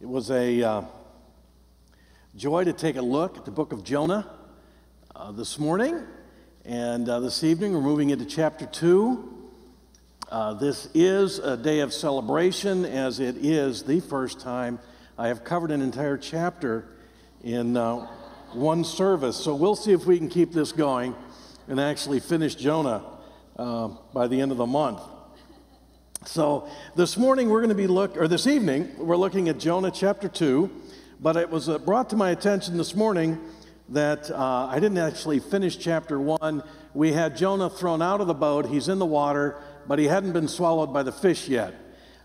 It was a uh, joy to take a look at the book of Jonah uh, this morning. And uh, this evening, we're moving into chapter 2. Uh, this is a day of celebration, as it is the first time I have covered an entire chapter in uh, one service. So we'll see if we can keep this going and actually finish Jonah uh, by the end of the month. So this morning we're going to be look, or this evening we're looking at Jonah chapter two, but it was uh, brought to my attention this morning that uh, I didn't actually finish chapter one. We had Jonah thrown out of the boat. He's in the water, but he hadn't been swallowed by the fish yet.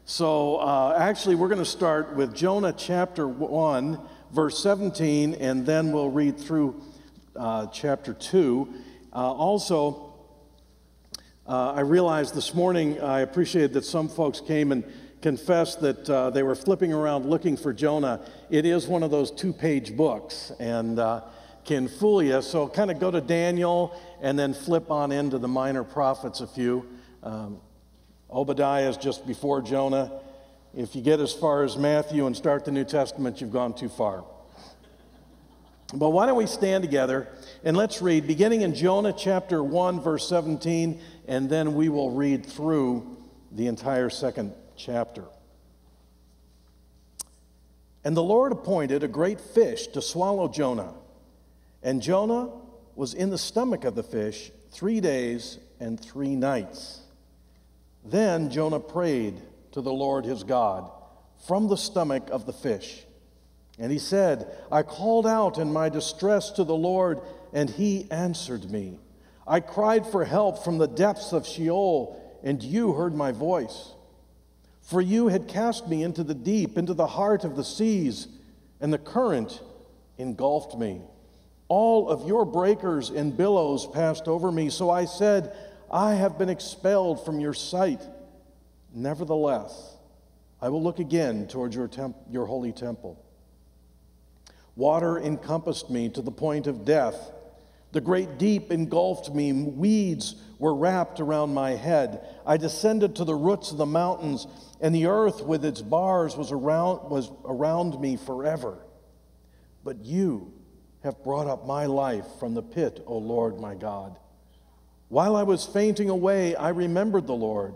So uh, actually we're going to start with Jonah chapter one, verse 17, and then we'll read through uh, chapter two. Uh, also. Uh, I realized this morning, I appreciated that some folks came and confessed that uh, they were flipping around looking for Jonah. It is one of those two page books and uh, can fool you. So kind of go to Daniel and then flip on into the minor prophets a few. Um, Obadiah is just before Jonah. If you get as far as Matthew and start the New Testament, you've gone too far. But why don't we stand together and let's read, beginning in Jonah chapter 1, verse 17, and then we will read through the entire second chapter. And the Lord appointed a great fish to swallow Jonah. And Jonah was in the stomach of the fish three days and three nights. Then Jonah prayed to the Lord his God from the stomach of the fish. And he said, I called out in my distress to the Lord, and he answered me. I cried for help from the depths of Sheol, and you heard my voice. For you had cast me into the deep, into the heart of the seas, and the current engulfed me. All of your breakers and billows passed over me. So I said, I have been expelled from your sight. Nevertheless, I will look again towards your, temp- your holy temple. Water encompassed me to the point of death. The great deep engulfed me. Weeds were wrapped around my head. I descended to the roots of the mountains, and the earth with its bars was around, was around me forever. But you have brought up my life from the pit, O Lord my God. While I was fainting away, I remembered the Lord,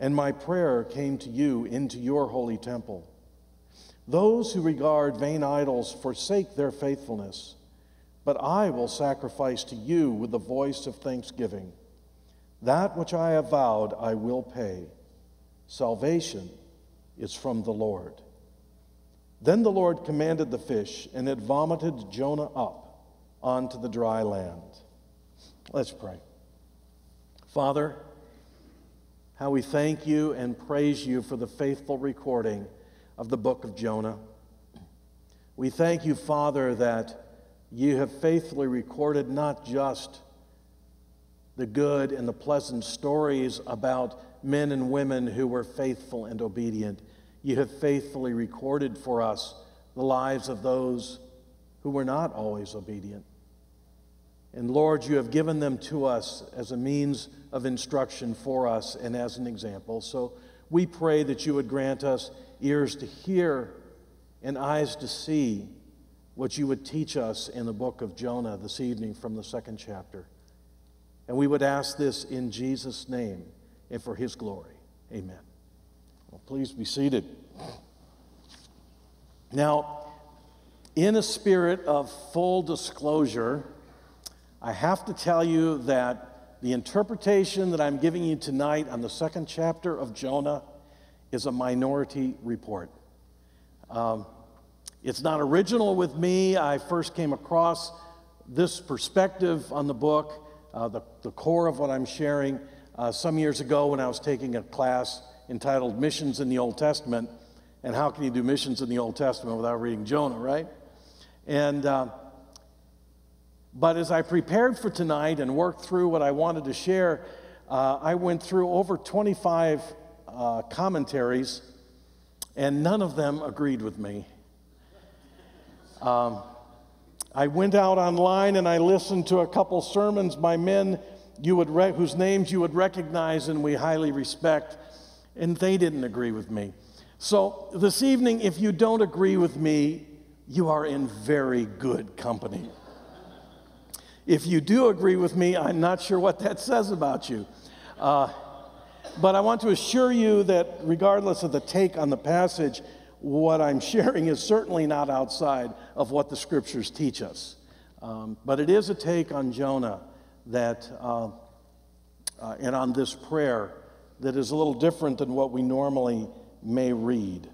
and my prayer came to you into your holy temple. Those who regard vain idols forsake their faithfulness, but I will sacrifice to you with the voice of thanksgiving. That which I have vowed, I will pay. Salvation is from the Lord. Then the Lord commanded the fish, and it vomited Jonah up onto the dry land. Let's pray. Father, how we thank you and praise you for the faithful recording of the book of Jonah. We thank you, Father, that you have faithfully recorded not just the good and the pleasant stories about men and women who were faithful and obedient. You have faithfully recorded for us the lives of those who were not always obedient. And Lord, you have given them to us as a means of instruction for us and as an example. So we pray that you would grant us ears to hear, and eyes to see what you would teach us in the book of Jonah this evening from the second chapter. And we would ask this in Jesus' name and for his glory. Amen. Well, please be seated. Now, in a spirit of full disclosure, I have to tell you that the interpretation that I'm giving you tonight on the second chapter of Jonah is a minority report. Um, it's not original with me. I first came across this perspective on the book, uh, the, the core of what I'm sharing, uh, some years ago when I was taking a class entitled Missions in the Old Testament. And how can you do missions in the Old Testament without reading Jonah, right? And, uh, but as I prepared for tonight and worked through what I wanted to share, uh, I went through over 25 uh, commentaries, and none of them agreed with me. Um, I went out online and I listened to a couple sermons by men you would re- whose names you would recognize and we highly respect, and they didn't agree with me. So, this evening, if you don't agree with me, you are in very good company. If you do agree with me, I'm not sure what that says about you. Uh, but I want to assure you that, regardless of the take on the passage, what I'm sharing is certainly not outside of what the scriptures teach us. Um, but it is a take on Jonah that, uh, uh, and on this prayer that is a little different than what we normally may read.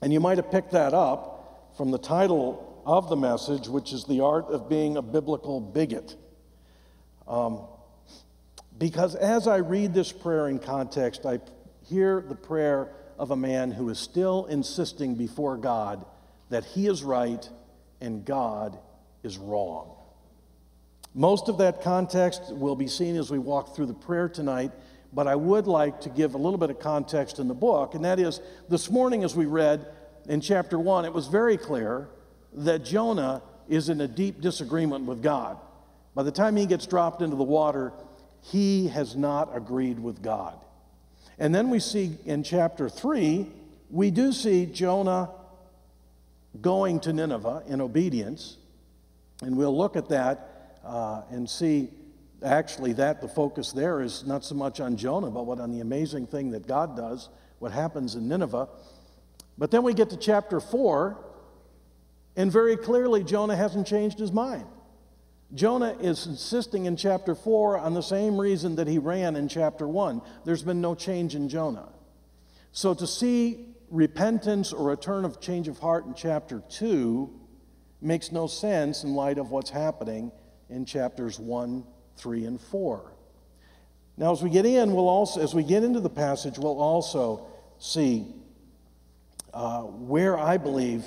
And you might have picked that up from the title of the message, which is The Art of Being a Biblical Bigot. Um, because as I read this prayer in context, I hear the prayer of a man who is still insisting before God that he is right and God is wrong. Most of that context will be seen as we walk through the prayer tonight, but I would like to give a little bit of context in the book, and that is this morning as we read in chapter 1, it was very clear that Jonah is in a deep disagreement with God. By the time he gets dropped into the water, he has not agreed with God. And then we see in chapter 3, we do see Jonah going to Nineveh in obedience. And we'll look at that uh, and see actually that the focus there is not so much on Jonah, but what on the amazing thing that God does, what happens in Nineveh. But then we get to chapter 4, and very clearly Jonah hasn't changed his mind. Jonah is insisting in chapter 4 on the same reason that he ran in chapter 1. There's been no change in Jonah. So to see repentance or a turn of change of heart in chapter 2 makes no sense in light of what's happening in chapters 1, 3, and 4. Now, as we get in, we'll also, as we get into the passage, we'll also see uh, where I believe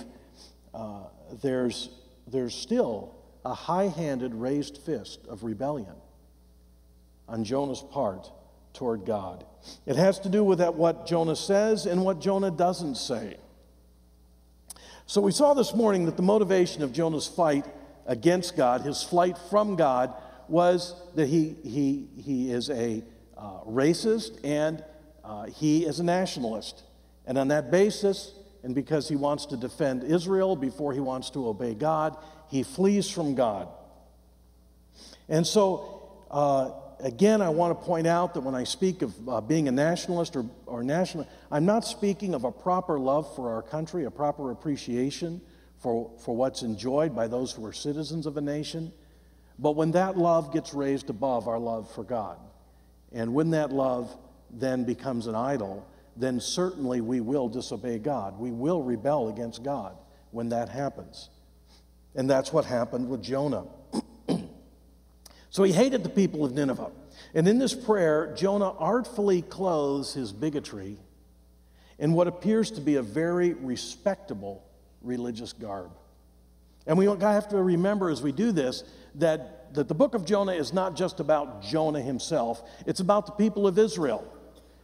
uh, there's, there's still a high handed raised fist of rebellion on Jonah's part toward God. It has to do with that what Jonah says and what Jonah doesn't say. So we saw this morning that the motivation of Jonah's fight against God, his flight from God, was that he, he, he is a uh, racist and uh, he is a nationalist. And on that basis, and because he wants to defend Israel before he wants to obey God, he flees from God. And so, uh, again, I want to point out that when I speak of uh, being a nationalist or, or national, I'm not speaking of a proper love for our country, a proper appreciation for, for what's enjoyed by those who are citizens of a nation. But when that love gets raised above our love for God, and when that love then becomes an idol, then certainly we will disobey God. We will rebel against God when that happens. And that's what happened with Jonah. so he hated the people of Nineveh. And in this prayer, Jonah artfully clothes his bigotry in what appears to be a very respectable religious garb. And we have to remember as we do this that, that the book of Jonah is not just about Jonah himself, it's about the people of Israel.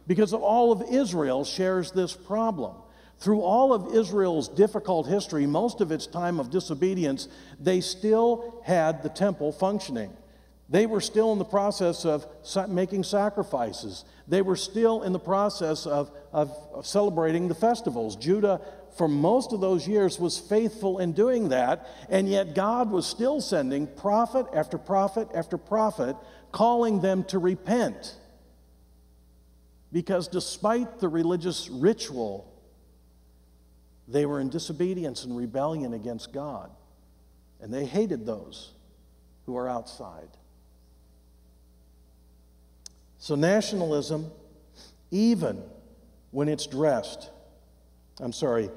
Because all of Israel shares this problem. Through all of Israel's difficult history, most of its time of disobedience, they still had the temple functioning. They were still in the process of making sacrifices. They were still in the process of, of, of, celebrating the festivals. Judah, for most of those years, was faithful in doing that, and yet God was still sending prophet after prophet after prophet, calling them to repent. Because despite the religious ritual they were in disobedience and rebellion against God, and they hated those who are outside. So, nationalism, even when it's dressed, I'm sorry,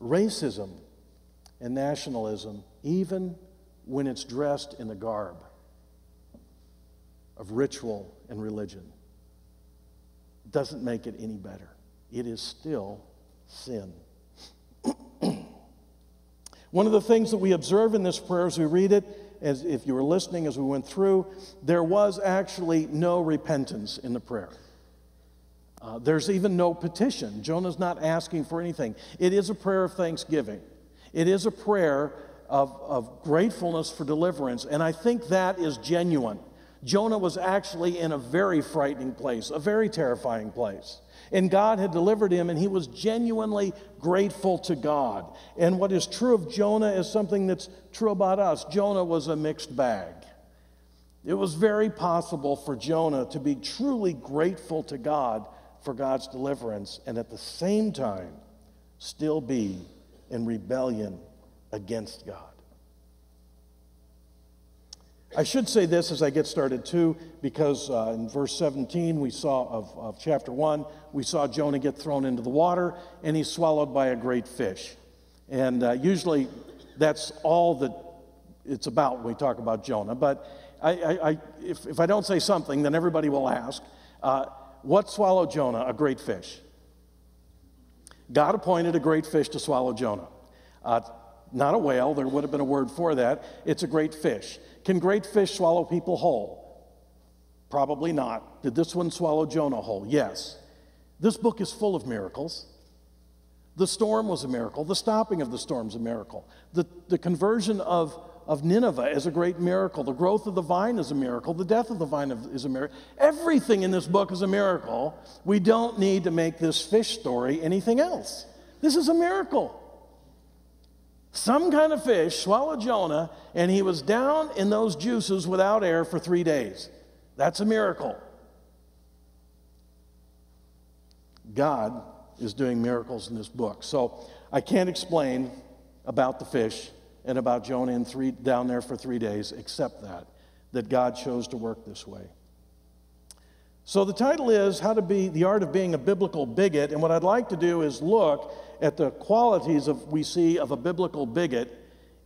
racism and nationalism, even when it's dressed in the garb of ritual and religion, doesn't make it any better. It is still sin. One of the things that we observe in this prayer as we read it, as if you were listening as we went through, there was actually no repentance in the prayer. Uh, there's even no petition. Jonah's not asking for anything. It is a prayer of thanksgiving. It is a prayer of, of gratefulness for deliverance, and I think that is genuine. Jonah was actually in a very frightening place, a very terrifying place. And God had delivered him, and he was genuinely grateful to God. And what is true of Jonah is something that's true about us. Jonah was a mixed bag. It was very possible for Jonah to be truly grateful to God for God's deliverance and at the same time still be in rebellion against God. I should say this as I get started too, because uh, in verse 17 we saw of, of chapter 1, we saw Jonah get thrown into the water and he's swallowed by a great fish. And uh, usually that's all that it's about when we talk about Jonah. But I, I, I, if, if I don't say something, then everybody will ask uh, what swallowed Jonah? A great fish. God appointed a great fish to swallow Jonah. Uh, not a whale, there would have been a word for that. It's a great fish. Can great fish swallow people whole? Probably not. Did this one swallow Jonah whole? Yes. This book is full of miracles. The storm was a miracle. The stopping of the storm is a miracle. The, the conversion of, of Nineveh is a great miracle. The growth of the vine is a miracle. The death of the vine is a miracle. Everything in this book is a miracle. We don't need to make this fish story anything else. This is a miracle. Some kind of fish swallowed Jonah, and he was down in those juices without air for three days. That's a miracle. God is doing miracles in this book. So I can't explain about the fish and about Jonah in three, down there for three days, except that, that God chose to work this way. So the title is How to Be the Art of Being a Biblical Bigot. And what I'd like to do is look at the qualities of, we see of a biblical bigot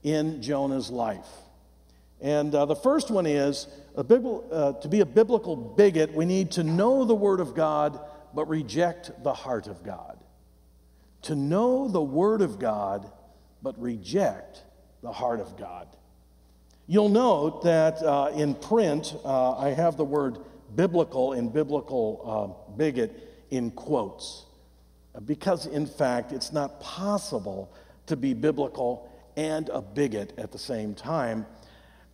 in Jonah's life. And uh, the first one is uh, to be a biblical bigot, we need to know the Word of God, but reject the heart of God. To know the Word of God, but reject the heart of God. You'll note that uh, in print, uh, I have the word biblical and biblical uh, bigot in quotes because, in fact, it's not possible to be biblical and a bigot at the same time.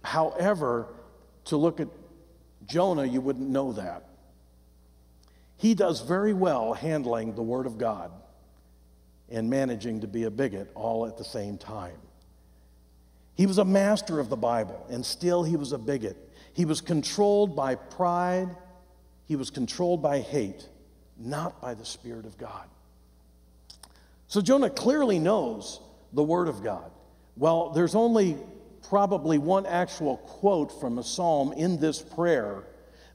However, to look at Jonah, you wouldn't know that. He does very well handling the Word of God and managing to be a bigot all at the same time. He was a master of the Bible, and still he was a bigot. He was controlled by pride, he was controlled by hate, not by the Spirit of God. So Jonah clearly knows the Word of God. Well, there's only probably one actual quote from a psalm in this prayer.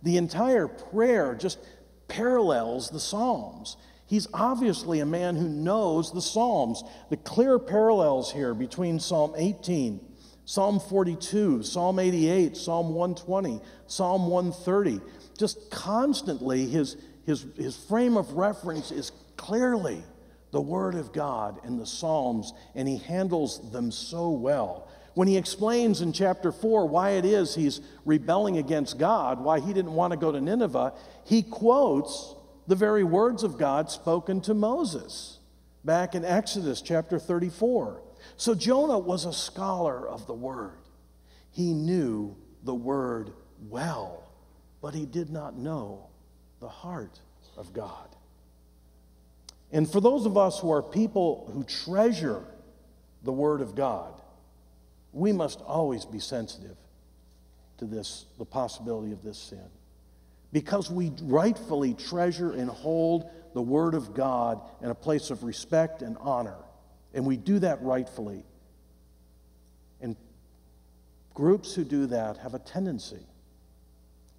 The entire prayer just parallels the Psalms. He's obviously a man who knows the Psalms. The clear parallels here between Psalm 18, Psalm 42, Psalm 88, Psalm 120, Psalm 130. Just constantly, his, his, his frame of reference is clearly the Word of God and the Psalms, and he handles them so well. When he explains in chapter 4 why it is he's rebelling against God, why he didn't want to go to Nineveh, he quotes the very words of God spoken to Moses back in Exodus chapter 34. So Jonah was a scholar of the Word. He knew the Word well, but he did not know the heart of God. And for those of us who are people who treasure the Word of God, we must always be sensitive to this, the possibility of this sin. Because we rightfully treasure and hold the Word of God in a place of respect and honor. And we do that rightfully. And groups who do that have a tendency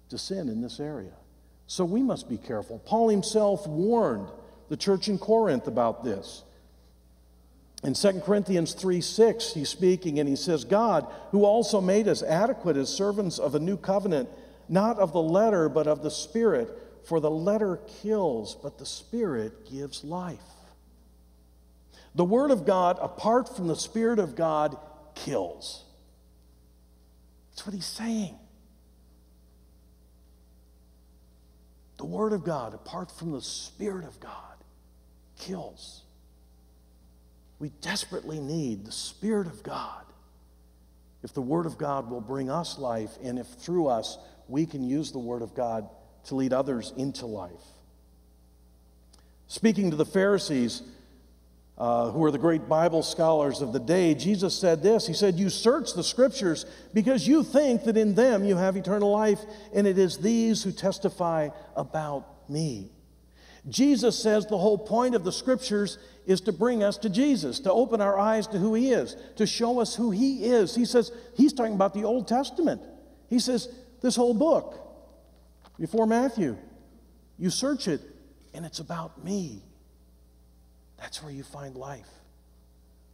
to sin in this area. So we must be careful. Paul himself warned the church in Corinth about this. In 2 Corinthians 3 6, he's speaking and he says, God, who also made us adequate as servants of a new covenant, not of the letter, but of the Spirit. For the letter kills, but the Spirit gives life. The Word of God, apart from the Spirit of God, kills. That's what he's saying. The Word of God, apart from the Spirit of God, kills. We desperately need the Spirit of God. If the Word of God will bring us life, and if through us we can use the Word of God to lead others into life. Speaking to the Pharisees, uh, who were the great Bible scholars of the day, Jesus said this He said, You search the scriptures because you think that in them you have eternal life, and it is these who testify about me. Jesus says the whole point of the scriptures is to bring us to Jesus, to open our eyes to who he is, to show us who he is. He says, He's talking about the Old Testament. He says, This whole book, before Matthew, you search it, and it's about me. That's where you find life.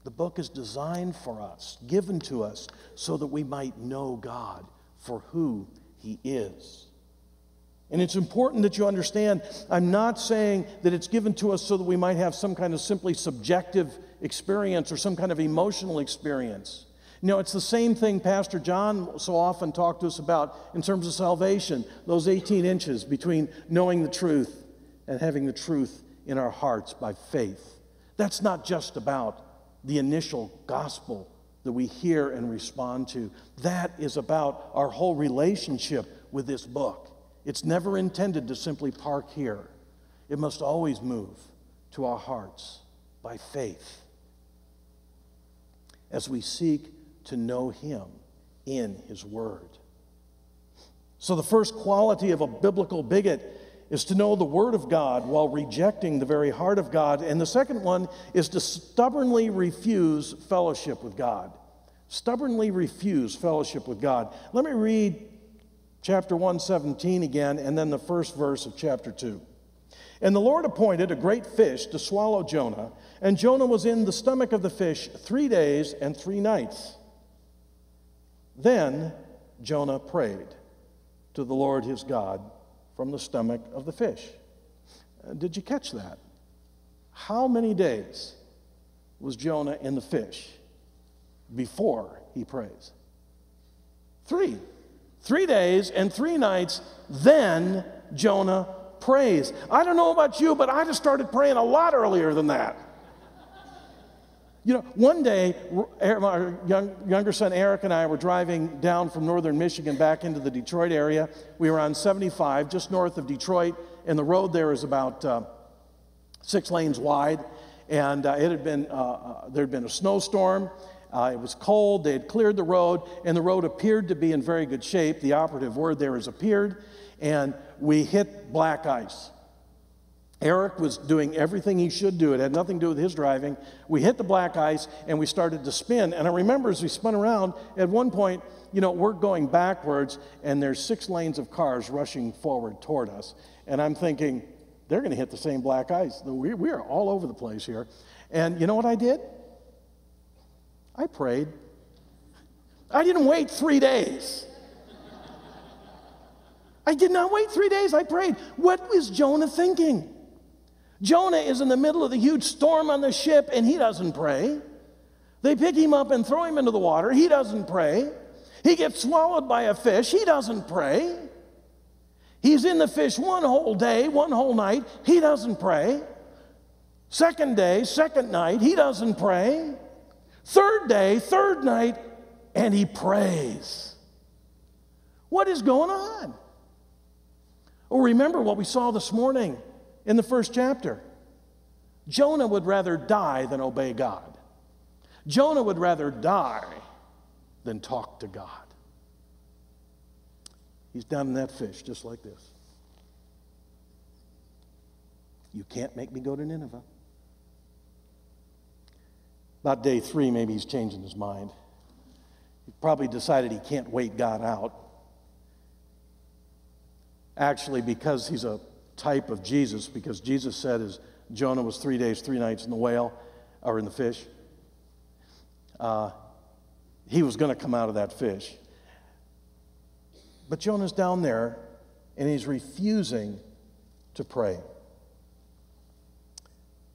The book is designed for us, given to us, so that we might know God for who He is. And it's important that you understand, I'm not saying that it's given to us so that we might have some kind of simply subjective experience or some kind of emotional experience. You know, it's the same thing Pastor John so often talked to us about in terms of salvation those 18 inches between knowing the truth and having the truth in our hearts by faith. That's not just about the initial gospel that we hear and respond to. That is about our whole relationship with this book. It's never intended to simply park here, it must always move to our hearts by faith as we seek to know Him in His Word. So, the first quality of a biblical bigot is to know the Word of God while rejecting the very heart of God. And the second one is to stubbornly refuse fellowship with God. Stubbornly refuse fellowship with God. Let me read chapter 117 again and then the first verse of chapter 2. And the Lord appointed a great fish to swallow Jonah, and Jonah was in the stomach of the fish three days and three nights. Then Jonah prayed to the Lord his God from the stomach of the fish. Uh, did you catch that? How many days was Jonah in the fish before he prays? Three. Three days and three nights, then Jonah prays. I don't know about you, but I just started praying a lot earlier than that. You know, one day, my young, younger son Eric and I were driving down from northern Michigan back into the Detroit area. We were on 75, just north of Detroit, and the road there is about uh, six lanes wide. And uh, it had been, uh, uh there had been a snowstorm. Uh, it was cold. They had cleared the road, and the road appeared to be in very good shape. The operative word there is appeared. And we hit black ice. Eric was doing everything he should do. It had nothing to do with his driving. We hit the black ice and we started to spin. And I remember as we spun around, at one point, you know, we're going backwards and there's six lanes of cars rushing forward toward us. And I'm thinking, they're going to hit the same black ice. We, we are all over the place here. And you know what I did? I prayed. I didn't wait three days. I did not wait three days. I prayed. What was Jonah thinking? Jonah is in the middle of the huge storm on the ship and he doesn't pray. They pick him up and throw him into the water. He doesn't pray. He gets swallowed by a fish. He doesn't pray. He's in the fish one whole day, one whole night. He doesn't pray. Second day, second night, he doesn't pray. Third day, third night, and he prays. What is going on? Well, remember what we saw this morning in the first chapter. Jonah would rather die than obey God. Jonah would rather die than talk to God. He's down in that fish just like this. You can't make me go to Nineveh. About day three, maybe he's changing his mind. He probably decided he can't wait God out. Actually, because he's a type of Jesus because Jesus said as Jonah was three days, three nights in the whale or in the fish, uh, he was going to come out of that fish. But Jonah's down there and he's refusing to pray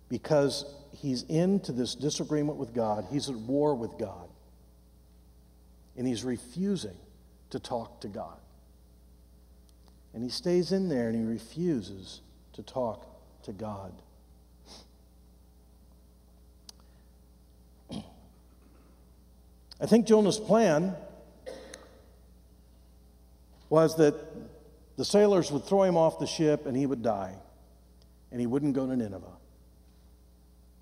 because he's into this disagreement with God. He's at war with God. And he's refusing to talk to God. And he stays in there and he refuses to talk to God. I think Jonah's plan was that the sailors would throw him off the ship and he would die. and he wouldn't go to Nineveh.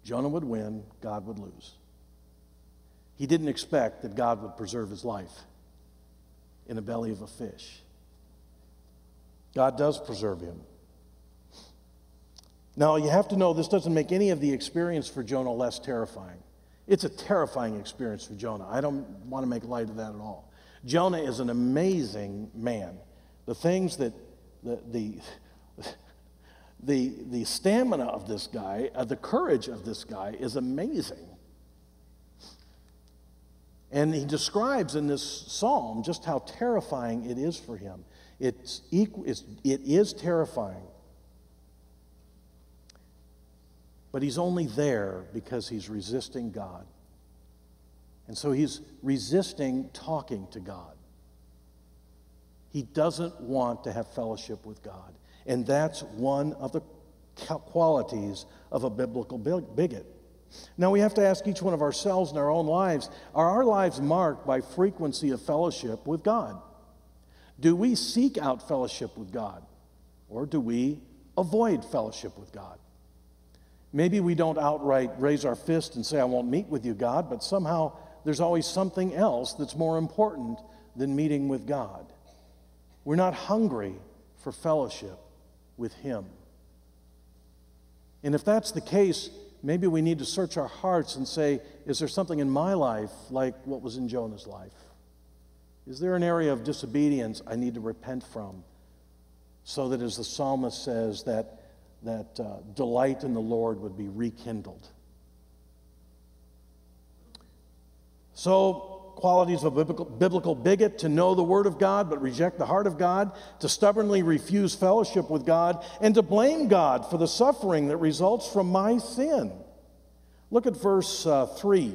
Jonah would win, God would lose. He didn't expect that God would preserve his life in the belly of a fish. God does preserve him. Now, you have to know this doesn't make any of the experience for Jonah less terrifying. It's a terrifying experience for Jonah. I don't want to make light of that at all. Jonah is an amazing man. The things that the, the, the, the stamina of this guy, uh, the courage of this guy is amazing. And he describes in this psalm just how terrifying it is for him. It's, equal, it's it is terrifying. But he's only there because he's resisting God. And so he's resisting talking to God. He doesn't want to have fellowship with God. And that's one of the qualities of a biblical bigot. Now we have to ask each one of ourselves in our own lives are our lives marked by frequency of fellowship with God? Do we seek out fellowship with God? Or do we avoid fellowship with God? Maybe we don't outright raise our fist and say, I won't meet with you, God, but somehow there's always something else that's more important than meeting with God. We're not hungry for fellowship with Him. And if that's the case, maybe we need to search our hearts and say, is there something in my life like what was in Jonah's life? Is there an area of disobedience I need to repent from? So that, as the psalmist says, that, that uh, delight in the Lord would be rekindled. So, qualities of a biblical, biblical bigot to know the Word of God but reject the heart of God, to stubbornly refuse fellowship with God, and to blame God for the suffering that results from my sin. Look at verse uh, 3.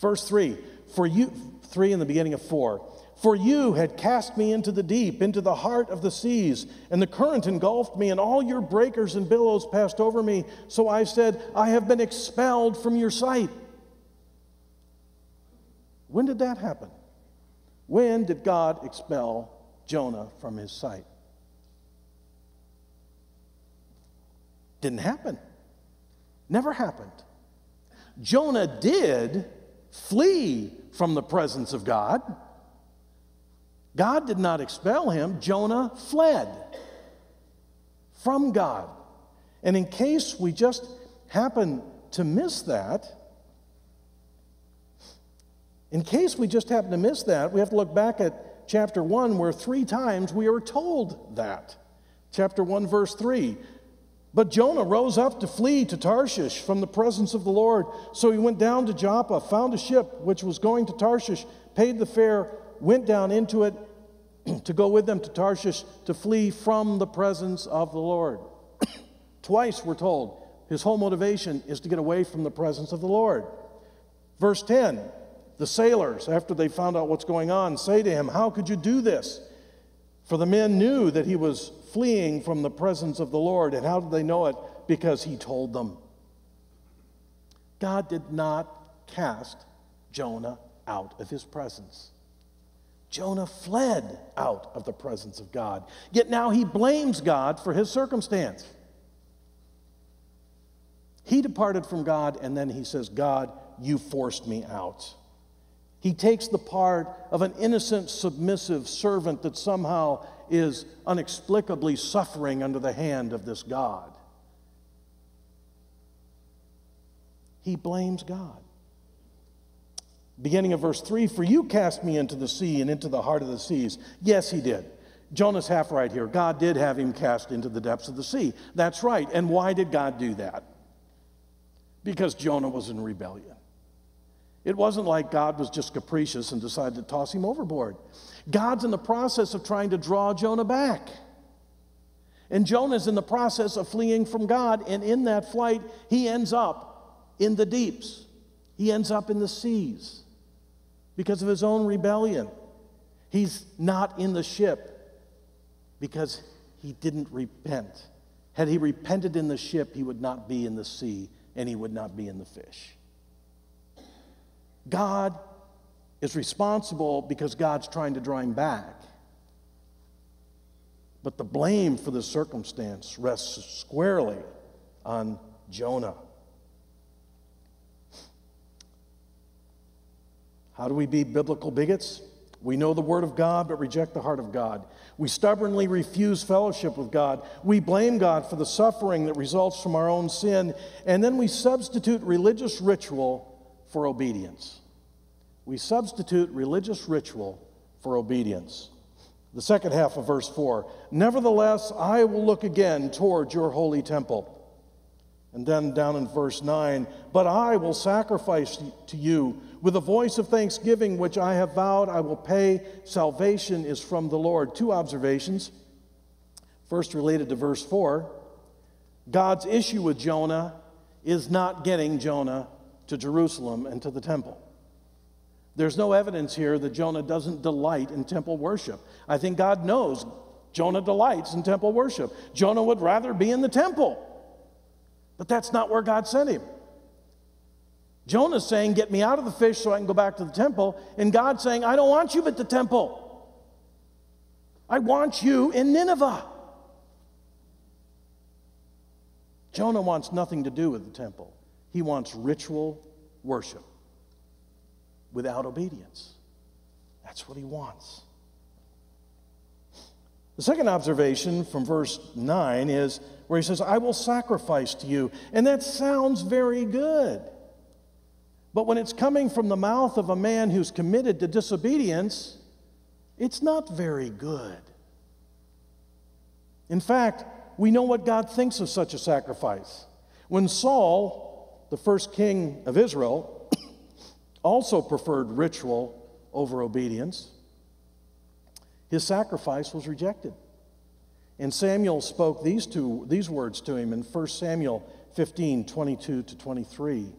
Verse 3 For you, 3 in the beginning of 4. For you had cast me into the deep, into the heart of the seas, and the current engulfed me, and all your breakers and billows passed over me. So I said, I have been expelled from your sight. When did that happen? When did God expel Jonah from his sight? Didn't happen. Never happened. Jonah did flee from the presence of God. God did not expel him, Jonah fled from God. And in case we just happen to miss that, in case we just happen to miss that, we have to look back at chapter 1, where three times we are told that. Chapter 1, verse 3. But Jonah rose up to flee to Tarshish from the presence of the Lord. So he went down to Joppa, found a ship which was going to Tarshish, paid the fare, went down into it to go with them to Tarshish to flee from the presence of the Lord. Twice we're told his whole motivation is to get away from the presence of the Lord. Verse 10 the sailors, after they found out what's going on, say to him, How could you do this? For the men knew that he was fleeing from the presence of the Lord. And how did they know it? Because he told them. God did not cast Jonah out of his presence. Jonah fled out of the presence of God. Yet now he blames God for his circumstance. He departed from God, and then he says, God, you forced me out. He takes the part of an innocent, submissive servant that somehow is inexplicably suffering under the hand of this God. He blames God. Beginning of verse 3 For you cast me into the sea and into the heart of the seas. Yes, he did. Jonah's half right here. God did have him cast into the depths of the sea. That's right. And why did God do that? Because Jonah was in rebellion. It wasn't like God was just capricious and decided to toss him overboard. God's in the process of trying to draw Jonah back. And Jonah's in the process of fleeing from God, and in that flight, he ends up in the deeps. He ends up in the seas because of his own rebellion. He's not in the ship because he didn't repent. Had he repented in the ship, he would not be in the sea and he would not be in the fish. God is responsible because God's trying to draw him back. But the blame for the circumstance rests squarely on Jonah. How do we be biblical bigots? We know the Word of God, but reject the heart of God. We stubbornly refuse fellowship with God. We blame God for the suffering that results from our own sin, and then we substitute religious ritual for obedience. We substitute religious ritual for obedience. The second half of verse 4 Nevertheless, I will look again toward your holy temple. And then down in verse 9, but I will sacrifice to you with a voice of thanksgiving, which I have vowed I will pay. Salvation is from the Lord. Two observations. First, related to verse 4, God's issue with Jonah is not getting Jonah to Jerusalem and to the temple. There's no evidence here that Jonah doesn't delight in temple worship. I think God knows Jonah delights in temple worship. Jonah would rather be in the temple. But that's not where God sent him. Jonah's saying, Get me out of the fish so I can go back to the temple. And God's saying, I don't want you at the temple. I want you in Nineveh. Jonah wants nothing to do with the temple, he wants ritual worship without obedience. That's what he wants. The second observation from verse 9 is where he says, I will sacrifice to you. And that sounds very good. But when it's coming from the mouth of a man who's committed to disobedience, it's not very good. In fact, we know what God thinks of such a sacrifice. When Saul, the first king of Israel, also preferred ritual over obedience, his sacrifice was rejected. And Samuel spoke these, two, these words to him in 1 Samuel 15 22 to 23.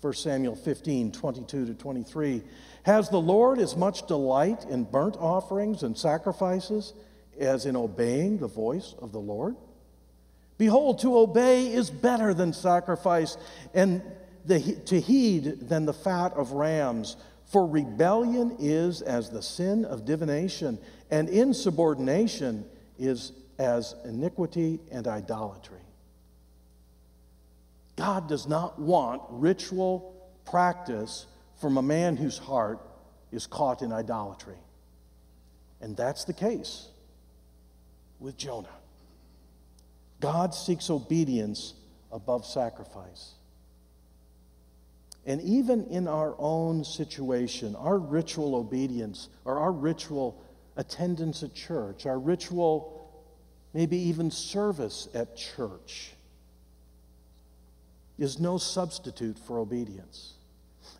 1 Samuel 15 22 to 23. Has the Lord as much delight in burnt offerings and sacrifices as in obeying the voice of the Lord? Behold, to obey is better than sacrifice, and the, to heed than the fat of rams. For rebellion is as the sin of divination, and insubordination is as iniquity and idolatry. God does not want ritual practice from a man whose heart is caught in idolatry. And that's the case with Jonah. God seeks obedience above sacrifice. And even in our own situation, our ritual obedience or our ritual attendance at church, our ritual maybe even service at church, is no substitute for obedience.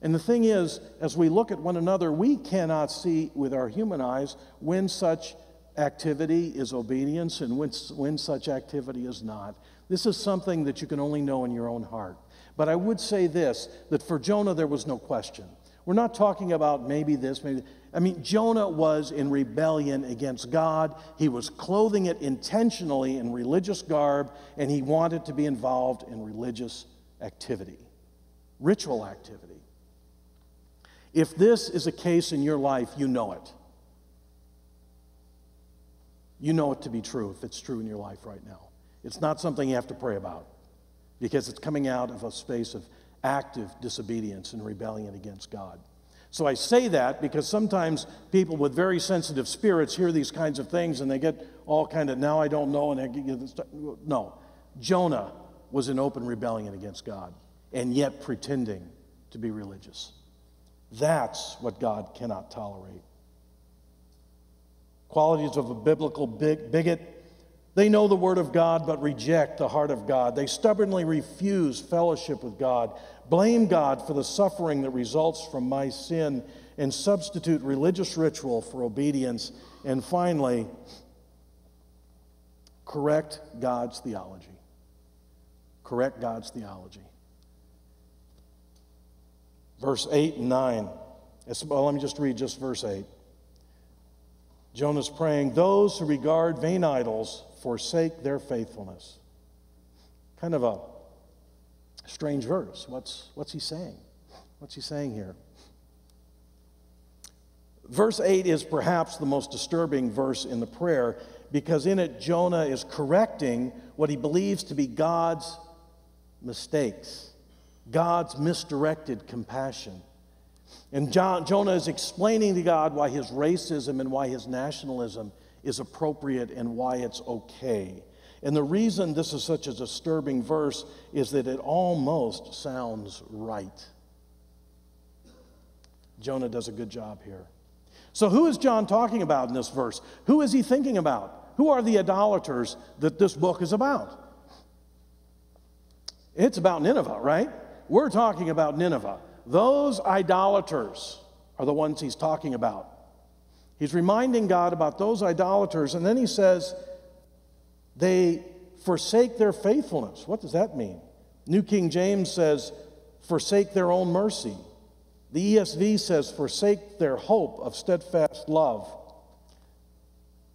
And the thing is, as we look at one another, we cannot see with our human eyes when such activity is obedience and when, when such activity is not. This is something that you can only know in your own heart. But I would say this that for Jonah, there was no question. We're not talking about maybe this, maybe. I mean, Jonah was in rebellion against God. He was clothing it intentionally in religious garb, and he wanted to be involved in religious activity, ritual activity. If this is a case in your life, you know it. You know it to be true if it's true in your life right now. It's not something you have to pray about because it's coming out of a space of active disobedience and rebellion against God. So I say that because sometimes people with very sensitive spirits hear these kinds of things and they get all kind of now I don't know and they get this, no. Jonah was in open rebellion against God and yet pretending to be religious. That's what God cannot tolerate. Qualities of a biblical bigot they know the Word of God but reject the heart of God. They stubbornly refuse fellowship with God, blame God for the suffering that results from my sin, and substitute religious ritual for obedience. And finally, correct God's theology. Correct God's theology. Verse 8 and 9. Well, let me just read just verse 8. Jonah's praying, Those who regard vain idols forsake their faithfulness. Kind of a strange verse. What's, what's he saying? What's he saying here? Verse 8 is perhaps the most disturbing verse in the prayer because in it, Jonah is correcting what he believes to be God's mistakes, God's misdirected compassion. And John, Jonah is explaining to God why his racism and why his nationalism is appropriate and why it's okay. And the reason this is such a disturbing verse is that it almost sounds right. Jonah does a good job here. So, who is Jonah talking about in this verse? Who is he thinking about? Who are the idolaters that this book is about? It's about Nineveh, right? We're talking about Nineveh. Those idolaters are the ones he's talking about. He's reminding God about those idolaters, and then he says, they forsake their faithfulness. What does that mean? New King James says, forsake their own mercy. The ESV says, forsake their hope of steadfast love.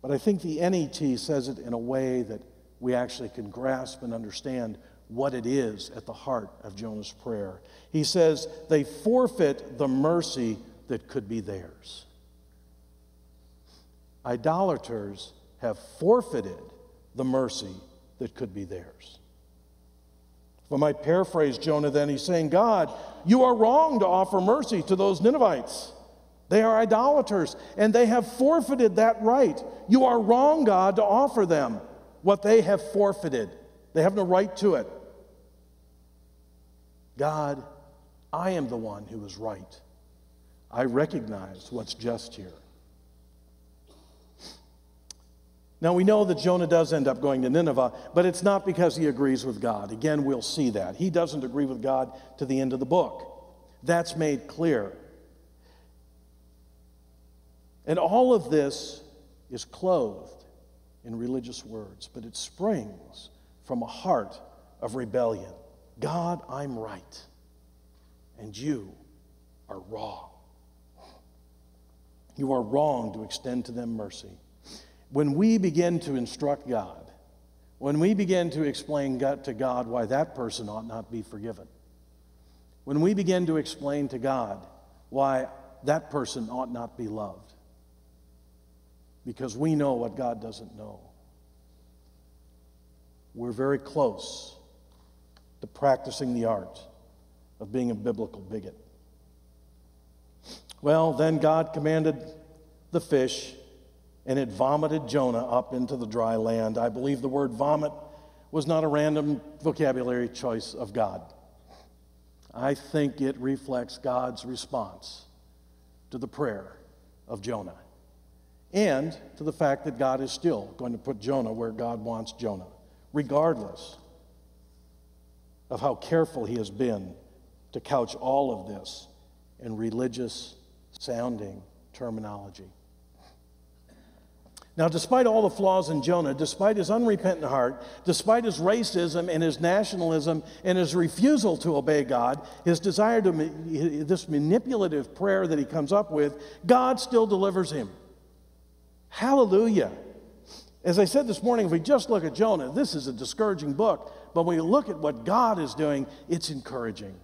But I think the NET says it in a way that we actually can grasp and understand what it is at the heart of Jonah's prayer. He says, they forfeit the mercy that could be theirs. Idolaters have forfeited the mercy that could be theirs. If I might paraphrase Jonah, then he's saying, God, you are wrong to offer mercy to those Ninevites. They are idolaters, and they have forfeited that right. You are wrong, God, to offer them what they have forfeited. They have no right to it. God, I am the one who is right. I recognize what's just here. Now, we know that Jonah does end up going to Nineveh, but it's not because he agrees with God. Again, we'll see that. He doesn't agree with God to the end of the book. That's made clear. And all of this is clothed in religious words, but it springs from a heart of rebellion. God, I'm right, and you are wrong. You are wrong to extend to them mercy. When we begin to instruct God, when we begin to explain to God why that person ought not be forgiven, when we begin to explain to God why that person ought not be loved, because we know what God doesn't know, we're very close to practicing the art of being a biblical bigot. Well, then God commanded the fish and it vomited Jonah up into the dry land. I believe the word vomit was not a random vocabulary choice of God. I think it reflects God's response to the prayer of Jonah and to the fact that God is still going to put Jonah where God wants Jonah, regardless of how careful he has been to couch all of this in religious sounding terminology. Now, despite all the flaws in Jonah, despite his unrepentant heart, despite his racism and his nationalism and his refusal to obey God, his desire to, this manipulative prayer that he comes up with, God still delivers him. Hallelujah. As I said this morning, if we just look at Jonah, this is a discouraging book, but when we look at what God is doing, it's encouraging.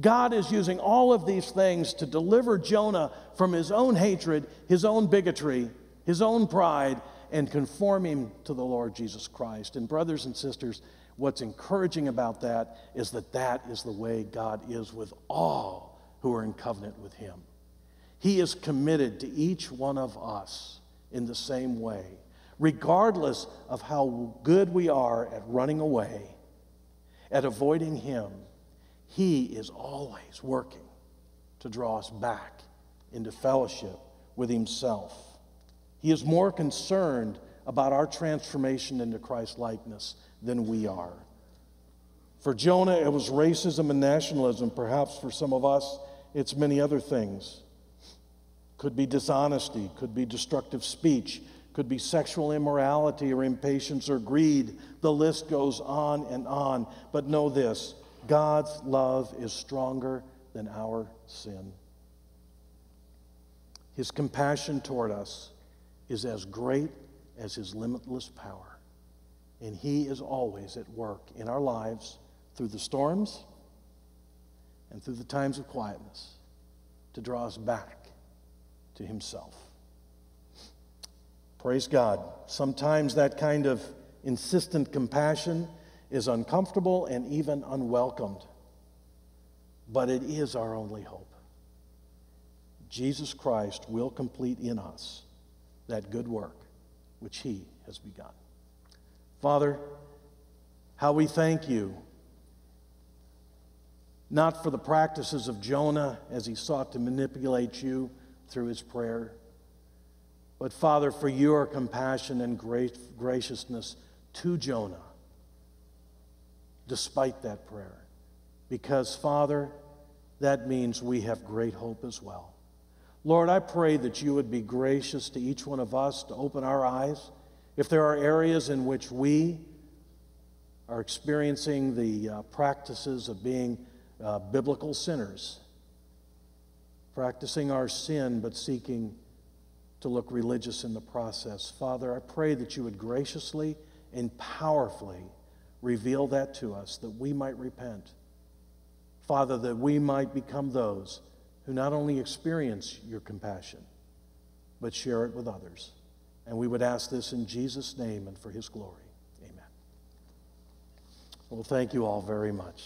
God is using all of these things to deliver Jonah from his own hatred, his own bigotry, his own pride, and conform him to the Lord Jesus Christ. And, brothers and sisters, what's encouraging about that is that that is the way God is with all who are in covenant with him. He is committed to each one of us in the same way, regardless of how good we are at running away, at avoiding him. He is always working to draw us back into fellowship with himself. He is more concerned about our transformation into Christ likeness than we are. For Jonah, it was racism and nationalism. Perhaps for some of us, it's many other things. Could be dishonesty, could be destructive speech, could be sexual immorality or impatience or greed. The list goes on and on. But know this God's love is stronger than our sin. His compassion toward us is as great as his limitless power. And he is always at work in our lives through the storms and through the times of quietness to draw us back to himself. Praise God. Sometimes that kind of insistent compassion is uncomfortable and even unwelcomed, but it is our only hope. Jesus Christ will complete in us that good work which he has begun. Father, how we thank you, not for the practices of Jonah as he sought to manipulate you through his prayer, but Father, for your compassion and graciousness to Jonah despite that prayer. Because, Father, that means we have great hope as well. Lord, I pray that you would be gracious to each one of us to open our eyes. If there are areas in which we are experiencing the uh, practices of being uh, biblical sinners, practicing our sin but seeking to look religious in the process. Father, I pray that you would graciously and powerfully reveal that to us that we might repent. Father, that we might become those who not only experience your compassion, but share it with others. And we would ask this in Jesus' name and for his glory. Amen. Well, thank you all very much.